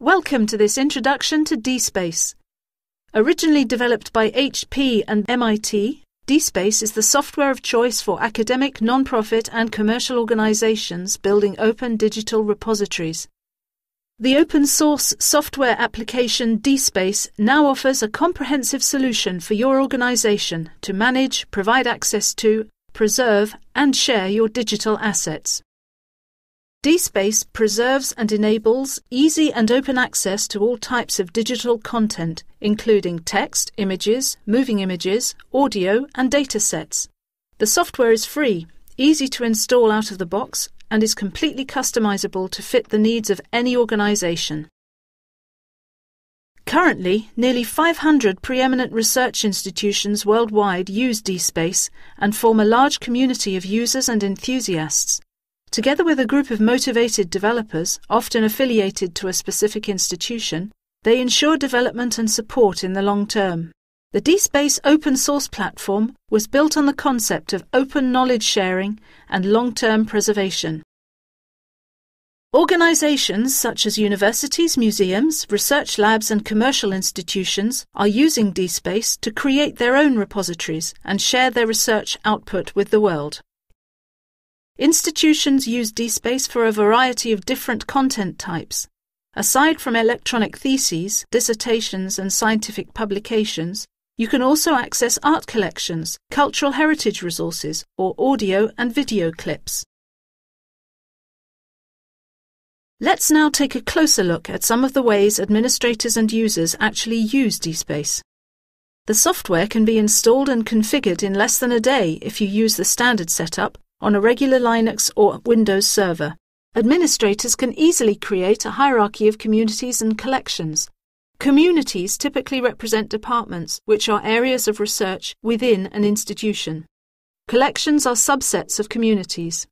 Welcome to this introduction to DSpace. Originally developed by HP and MIT, DSpace is the software of choice for academic, non-profit and commercial organizations building open digital repositories. The open source software application DSpace now offers a comprehensive solution for your organization to manage, provide access to, preserve, and share your digital assets. DSpace preserves and enables easy and open access to all types of digital content, including text, images, moving images, audio, and datasets. The software is free, easy to install out of the box, and is completely customizable to fit the needs of any organization. Currently, nearly 500 preeminent research institutions worldwide use DSpace and form a large community of users and enthusiasts. Together with a group of motivated developers, often affiliated to a specific institution, they ensure development and support in the long term. The DSpace open source platform was built on the concept of open knowledge sharing and long term preservation. Organizations such as universities, museums, research labs, and commercial institutions are using DSpace to create their own repositories and share their research output with the world. Institutions use DSpace for a variety of different content types. Aside from electronic theses, dissertations, and scientific publications, you can also access art collections, cultural heritage resources, or audio and video clips. Let's now take a closer look at some of the ways administrators and users actually use DSpace. The software can be installed and configured in less than a day if you use the standard setup on a regular Linux or Windows server. Administrators can easily create a hierarchy of communities and collections. Communities typically represent departments, which are areas of research within an institution. Collections are subsets of communities.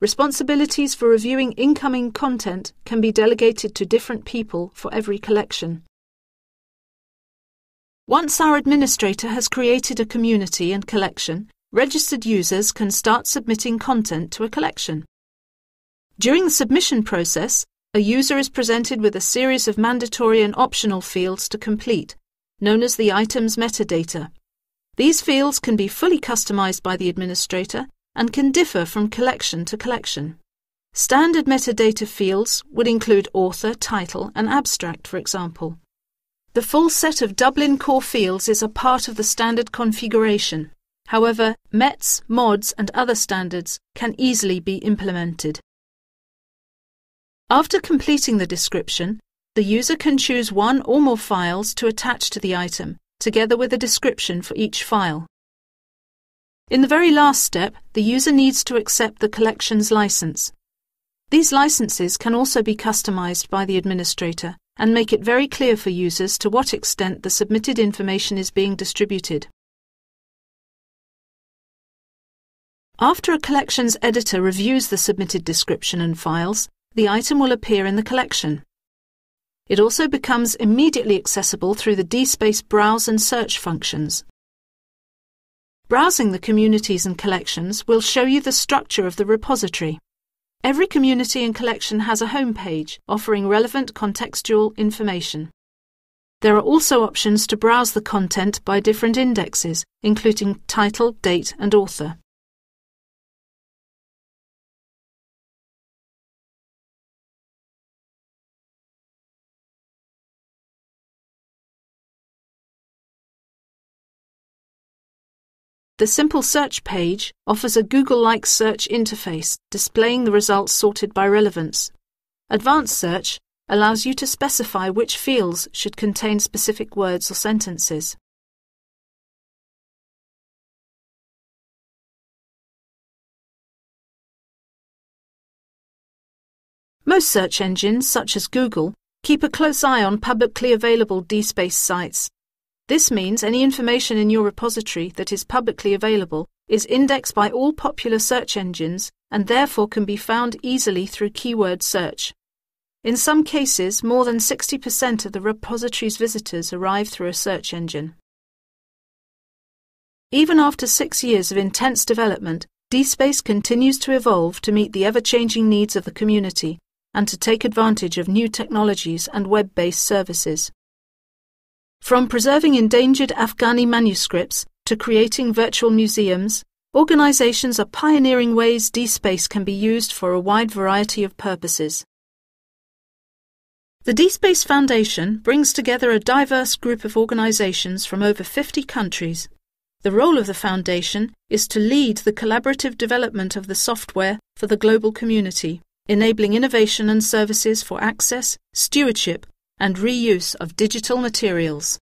Responsibilities for reviewing incoming content can be delegated to different people for every collection. Once our administrator has created a community and collection, registered users can start submitting content to a collection. During the submission process, a user is presented with a series of mandatory and optional fields to complete, known as the item's metadata. These fields can be fully customized by the administrator and can differ from collection to collection. Standard metadata fields would include author, title, and abstract, for example. The full set of Dublin core fields is a part of the standard configuration. However, METS, MODS, and other standards can easily be implemented. After completing the description, the user can choose one or more files to attach to the item, together with a description for each file. In the very last step, the user needs to accept the collection's license. These licenses can also be customized by the administrator and make it very clear for users to what extent the submitted information is being distributed. After a collections editor reviews the submitted description and files, the item will appear in the collection. It also becomes immediately accessible through the DSpace browse and search functions. Browsing the communities and collections will show you the structure of the repository. Every community and collection has a home page offering relevant contextual information. There are also options to browse the content by different indexes, including title, date, and author. The simple search page offers a Google-like search interface displaying the results sorted by relevance. Advanced search allows you to specify which fields should contain specific words or sentences. Most search engines, such as Google, keep a close eye on publicly available DSpace sites this means any information in your repository that is publicly available is indexed by all popular search engines and therefore can be found easily through keyword search. In some cases, more than 60% of the repository's visitors arrive through a search engine. Even after six years of intense development, DSpace continues to evolve to meet the ever changing needs of the community, and to take advantage of new technologies and web-based services. From preserving endangered Afghani manuscripts to creating virtual museums, organizations are pioneering ways DSpace can be used for a wide variety of purposes. The DSpace Foundation brings together a diverse group of organizations from over 50 countries. The role of the Foundation is to lead the collaborative development of the software for the global community, enabling innovation and services for access, stewardship, and reuse of digital materials.